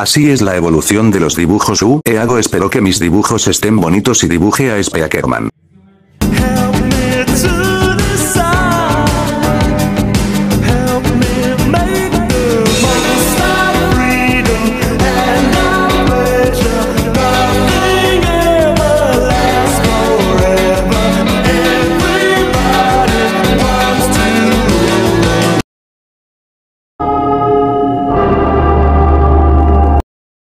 Así es la evolución de los dibujos UE hago espero que mis dibujos estén bonitos y dibuje a Speakerman.